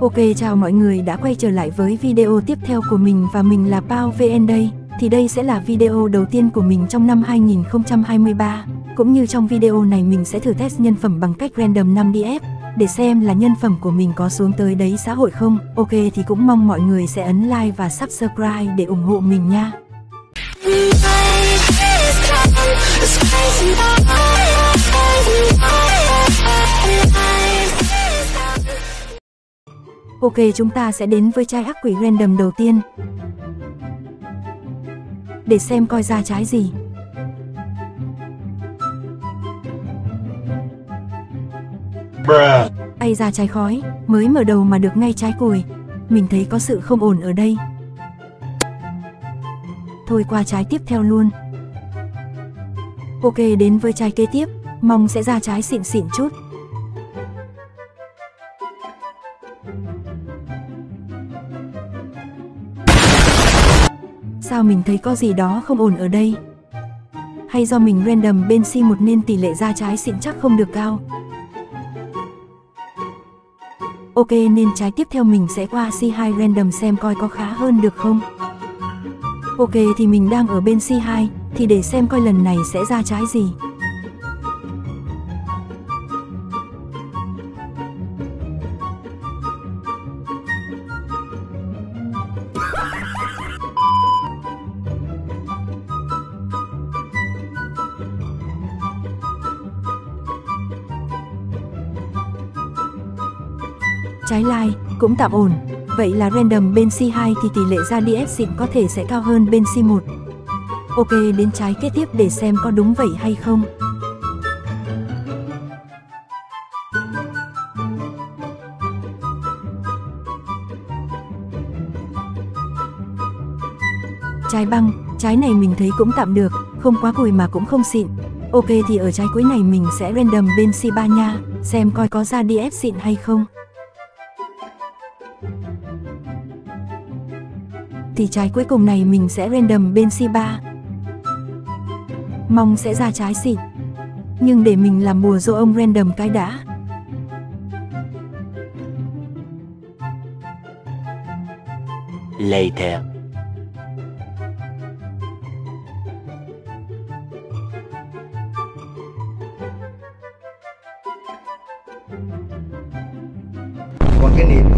Ok chào mọi người đã quay trở lại với video tiếp theo của mình và mình là Pao VN đây. Thì đây sẽ là video đầu tiên của mình trong năm 2023. Cũng như trong video này mình sẽ thử test nhân phẩm bằng cách random 5DF để xem là nhân phẩm của mình có xuống tới đấy xã hội không. Ok thì cũng mong mọi người sẽ ấn like và subscribe để ủng hộ mình nha. Ok chúng ta sẽ đến với chai ác quỷ random đầu tiên. Để xem coi ra trái gì. Bruh. Ây ra trái khói, mới mở đầu mà được ngay trái cùi. Mình thấy có sự không ổn ở đây. Thôi qua trái tiếp theo luôn. Ok đến với trái kế tiếp, mong sẽ ra trái xịn xịn chút. Sao mình thấy có gì đó không ổn ở đây? Hay do mình random bên C1 nên tỷ lệ ra trái xịn chắc không được cao? Ok nên trái tiếp theo mình sẽ qua C2 random xem coi có khá hơn được không? Ok thì mình đang ở bên C2, thì để xem coi lần này sẽ ra trái gì. Trái lai cũng tạm ổn. Vậy là random bên C2 thì tỷ lệ ra DS xịn có thể sẽ cao hơn bên C1. Ok đến trái kế tiếp để xem có đúng vậy hay không. Trái băng, trái này mình thấy cũng tạm được, không quá cùi mà cũng không xịn. Ok thì ở trái cuối này mình sẽ random bên C3 nha, xem coi có ra Df xịn hay không. Thì trái cuối cùng này mình sẽ random bên C3. Mong sẽ ra trái xịn. Nhưng để mình làm bùa dỗ ông random cái đã. Later. còn cái niệm